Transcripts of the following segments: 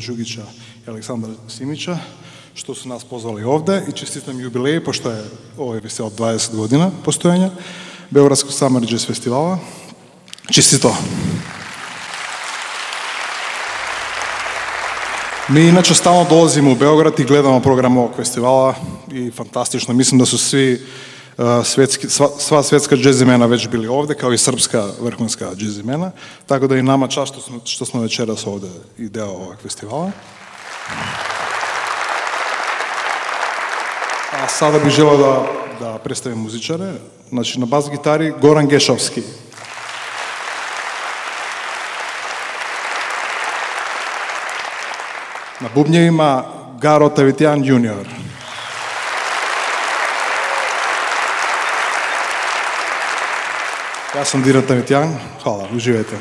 Žugića i Aleksandra Simića, što su nas pozvali ovdje i čestitam jubilej, pošto je ovaj festival 20 godina postojanja Beogradskog Summer Jazz Festivala. Čestito! Mi inače stalno dolazimo u Beograd i gledamo program ovog festivala i fantastično. Mislim da su svi svjetski, sva, sva svjetska džezimena već bili ovdje, kao i srpska vrhunska džezimena. Tako da i nama čast što smo, što smo večeras ovdje i deo ovog festivala. A sada bih želio da, da predstavim muzičare. Znači na bas gitari Goran Gešovski. Na bubnjevima Garo Tavitijan junior. Јас сум Дина Тамитјан. Хвала, уживајте.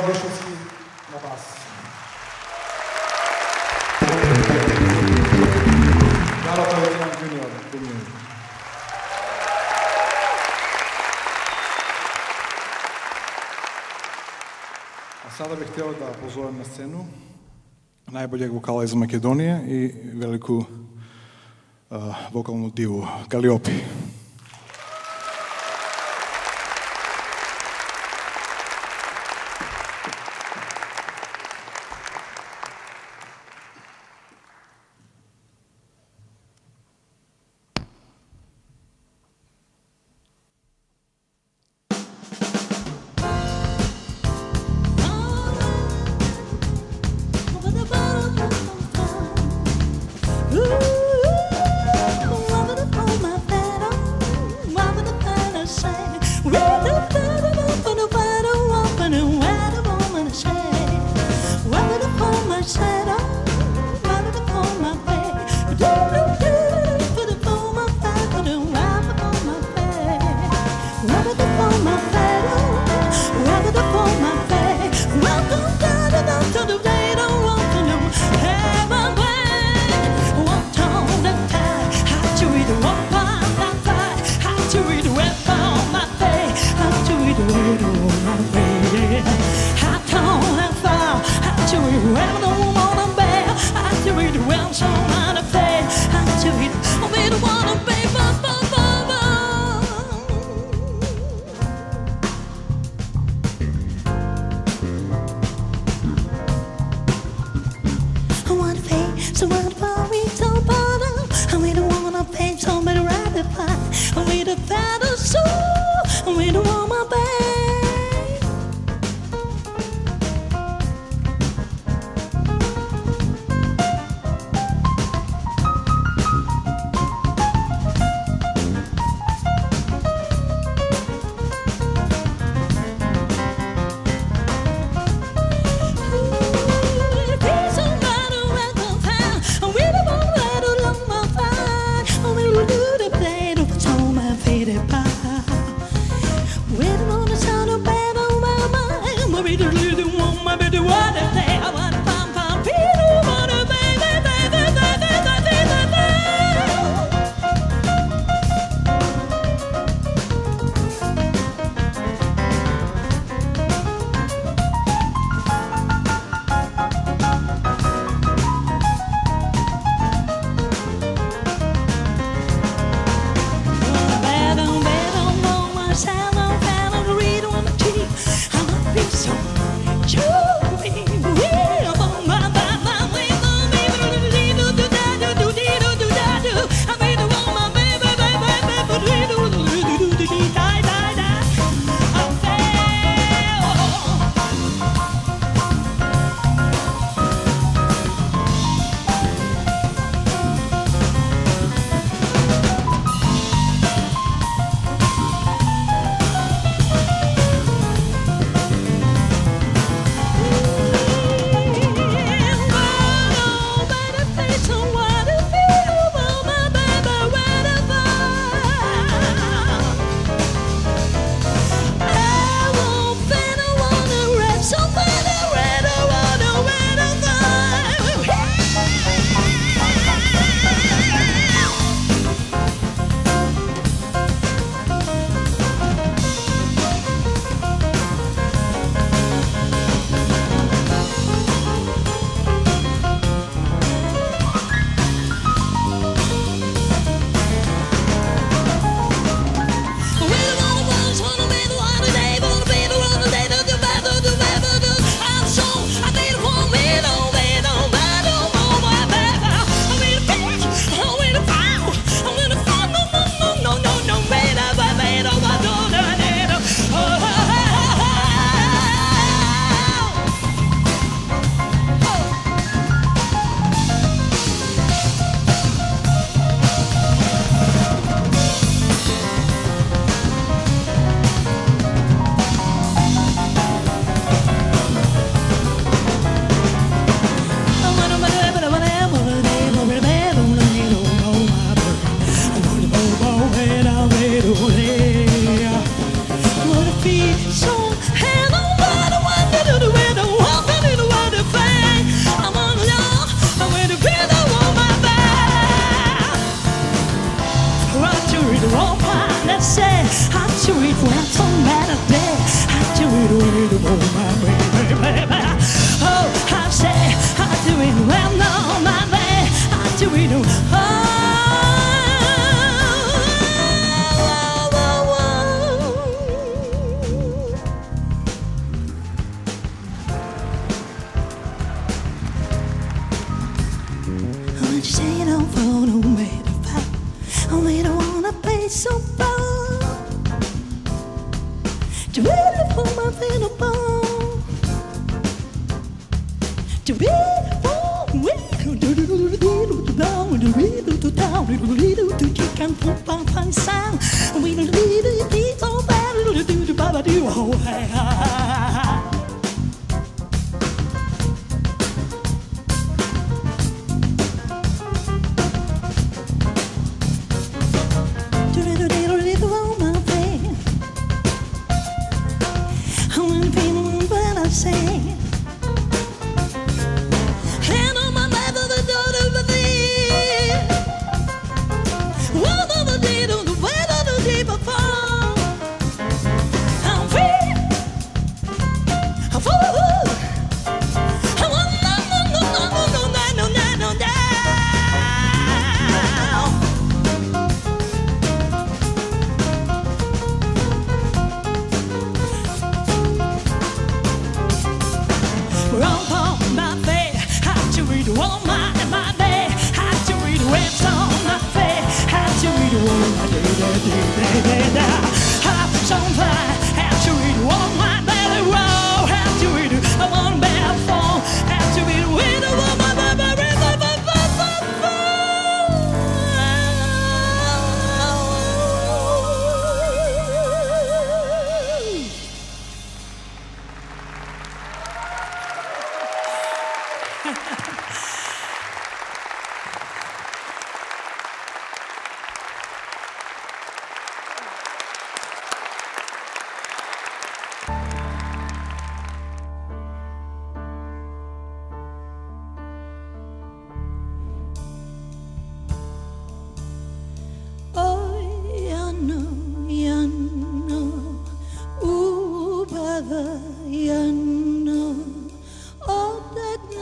Е Иван Вършовски на бас. Дара Павелинан Юниор, Думин. А сега бих htjela да позовем на сцену najboljeg vokala iz Makedonije i veliku uh, vokalnu divu Kaliopi. to up my way.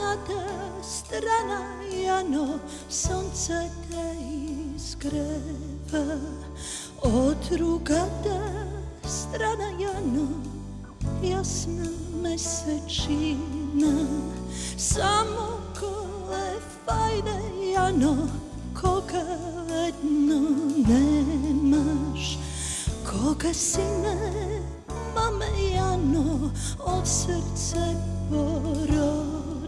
zlata strana jano sonce te iskreva. Otrugata strana jano Jasna mesečina. Samo kole fajne jano Koga vedno nemaš. Koga si ne mame jano Od srce poro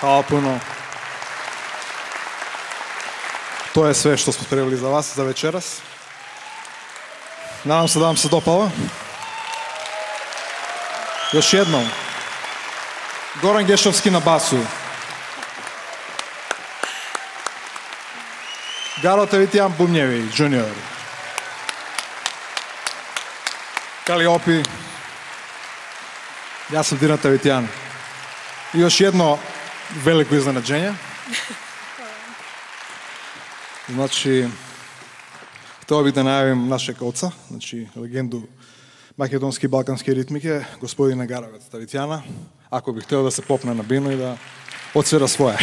Hvala puno. To je sve što smo spremili za vas za večeras. Nadam se da vam se dopalo. Još jednom. Goran Gešovski na basu. Garo Tevitijan Bumnjevi, junior. Kaliopi. Јас сум Дина Тавитјан. И još jedno veliko iznenađenje. Значи, hteo bih da najavim našeg oca, znači legendu македонски и балкански ритмике, господин Нагаровец Тавитјана, ако би hteo да се попне на бину и да отсвира своје.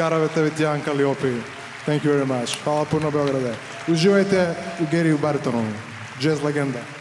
Bralos, Garave Tevitjan Kaliopi. Thank you very much. Hvala puno Beograde. Uživajte u Geri u Baritonovu. Jazz legenda.